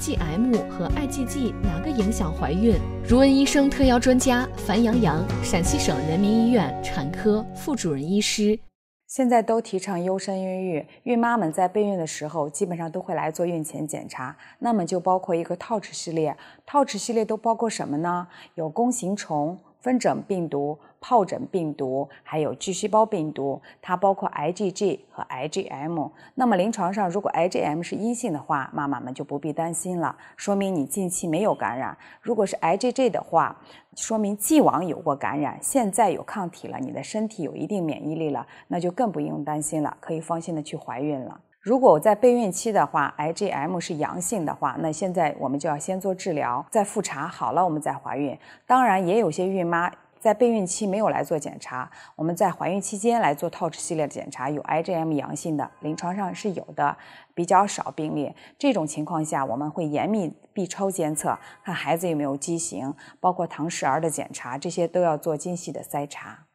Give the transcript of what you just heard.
G M 和 IgG 哪个影响怀孕？如恩医生特邀专家樊阳阳，陕西省人民医院产科副主任医师。现在都提倡优生孕育，孕妈们在备孕的时候基本上都会来做孕前检查。那么就包括一个 TOUCH 系列，TOUCH 系列都包括什么呢？有弓形虫。分疹病毒、疱疹病毒，还有巨细胞病毒，它包括 IgG 和 IgM。那么临床上，如果 IgM 是阴性的话，妈妈们就不必担心了，说明你近期没有感染；如果是 IgG 的话，说明既往有过感染，现在有抗体了，你的身体有一定免疫力了，那就更不用担心了，可以放心的去怀孕了。如果我在备孕期的话，IgM 是阳性的话，那现在我们就要先做治疗，再复查好了，我们再怀孕。当然，也有些孕妈在备孕期没有来做检查，我们在怀孕期间来做套齿系列的检查，有 IgM 阳性的，临床上是有的，比较少病例。这种情况下，我们会严密 B 超监测，看孩子有没有畸形，包括唐氏儿的检查，这些都要做精细的筛查。